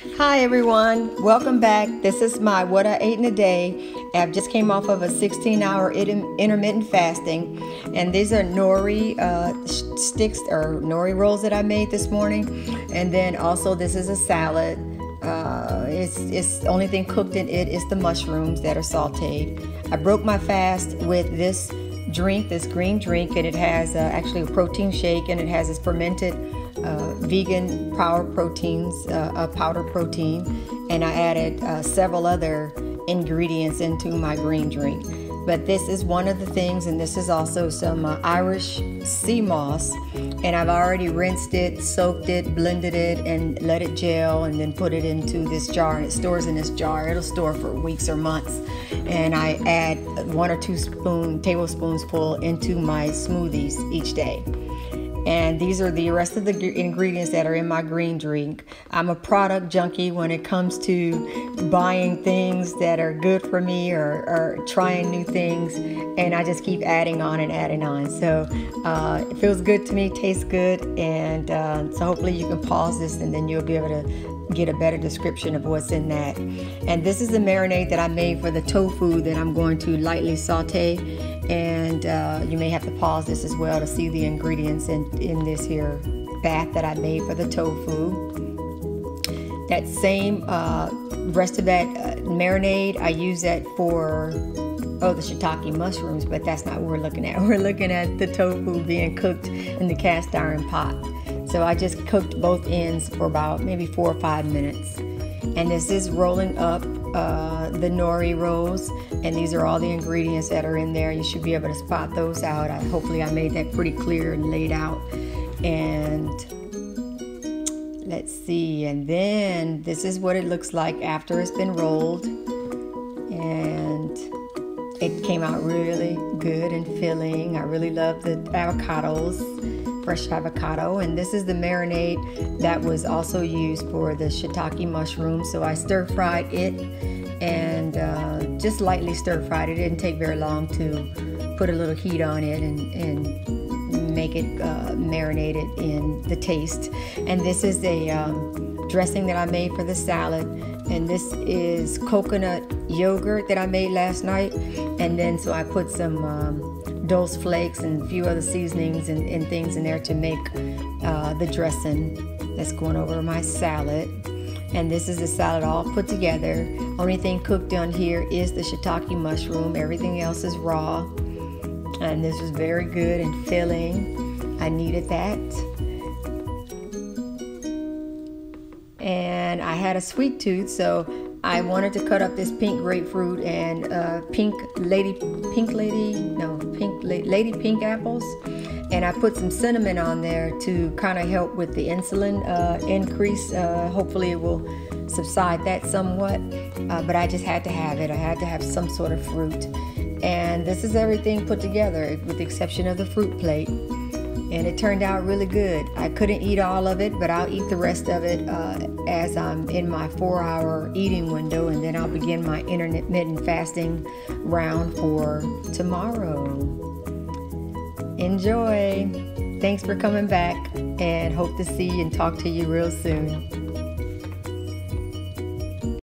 Hi everyone, welcome back. This is my what I ate in a day. I've just came off of a 16-hour intermittent fasting, and these are nori uh, sticks or nori rolls that I made this morning. And then also this is a salad. Uh, it's it's the only thing cooked in it is the mushrooms that are sautéed. I broke my fast with this drink, this green drink, and it has uh, actually a protein shake, and it has this fermented uh, vegan power proteins, uh, a powder protein, and I added uh, several other ingredients into my green drink. But this is one of the things, and this is also some uh, Irish sea moss. And I've already rinsed it, soaked it, blended it, and let it gel, and then put it into this jar. And it stores in this jar. It'll store for weeks or months. And I add one or two spoon, tablespoons full into my smoothies each day and these are the rest of the ingredients that are in my green drink. I'm a product junkie when it comes to buying things that are good for me or, or trying new things, and I just keep adding on and adding on. So uh, it feels good to me, tastes good, and uh, so hopefully you can pause this and then you'll be able to get a better description of what's in that. And this is the marinade that I made for the tofu that I'm going to lightly saute and uh, you may have to pause this as well to see the ingredients in, in this here bath that I made for the tofu. That same uh, rest of that uh, marinade, I use that for oh the shiitake mushrooms, but that's not what we're looking at. We're looking at the tofu being cooked in the cast iron pot. So I just cooked both ends for about maybe four or five minutes. And this is rolling up uh, the nori rolls, and these are all the ingredients that are in there. You should be able to spot those out. I, hopefully, I made that pretty clear and laid out. And let's see, and then this is what it looks like after it's been rolled, and it came out really good and filling. I really love the avocados fresh avocado and this is the marinade that was also used for the shiitake mushroom. So I stir fried it and uh, just lightly stir fried it. Didn't take very long to put a little heat on it and, and make it uh, marinated in the taste. And this is a um, dressing that I made for the salad and this is coconut yogurt that I made last night and then so I put some um, Dulse flakes and a few other seasonings and, and things in there to make uh, the dressing that's going over my salad. And this is the salad all put together. Only thing cooked on here is the shiitake mushroom. Everything else is raw. And this was very good and filling. I needed that. Had a sweet tooth, so I wanted to cut up this pink grapefruit and uh, pink lady, pink lady, no, pink la- lady pink apples, and I put some cinnamon on there to kind of help with the insulin uh, increase. Uh, hopefully, it will subside that somewhat. Uh, but I just had to have it. I had to have some sort of fruit, and this is everything put together, with the exception of the fruit plate and it turned out really good. I couldn't eat all of it, but I'll eat the rest of it uh, as I'm in my four hour eating window, and then I'll begin my intermittent fasting round for tomorrow. Enjoy! Thanks for coming back, and hope to see and talk to you real soon.